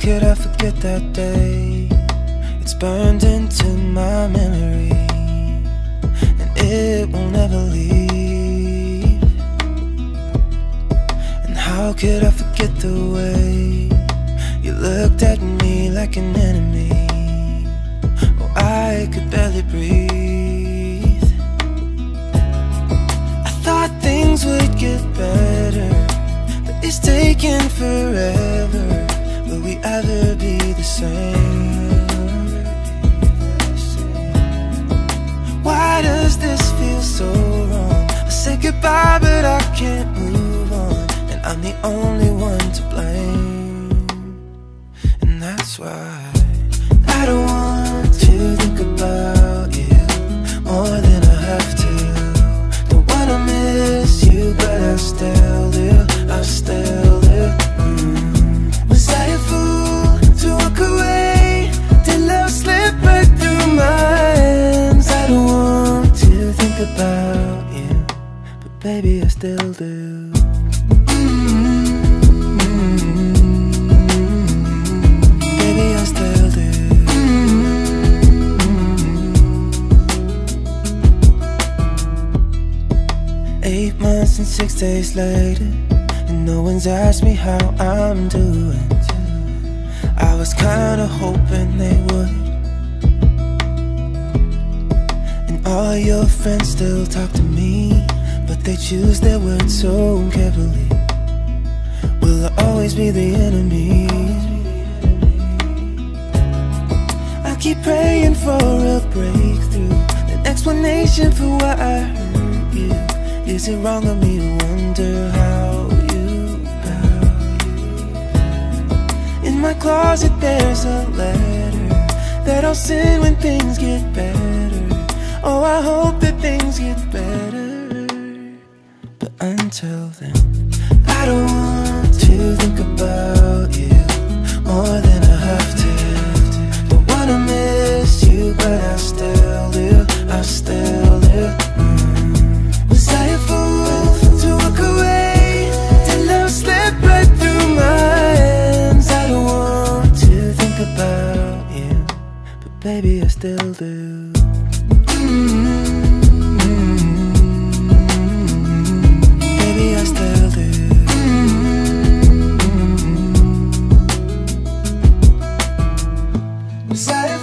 Could I forget that day? It's burned into my memory, and it will never leave. And how could I forget the way you looked at me like an enemy? Oh, I could barely breathe. I thought things would get better, but it's taken forever. Will we ever be the same? Why does this feel so wrong? I said goodbye, but I can't move on, and I'm the only one to blame. And that's why I don't want about you, but baby I still do. Baby, I still do. Eight months and six days later, and no one's asked me how I'm doing. I was kinda hoping they would. All your friends still talk to me, but they choose their words so carefully. Will I always be the enemy? I keep praying for a breakthrough, an explanation for why I hurt you. Is it wrong of me to wonder how you, how? In my closet there's a letter that I'll send when things get better. Oh, I hope that things get better. But until then, I don't want to think about you more than I have to. Don't wanna miss you, but I still do. I still do. Mm. Was I a fool to walk away? Did love slip right through my hands? I don't want to think about you, but baby I still do desire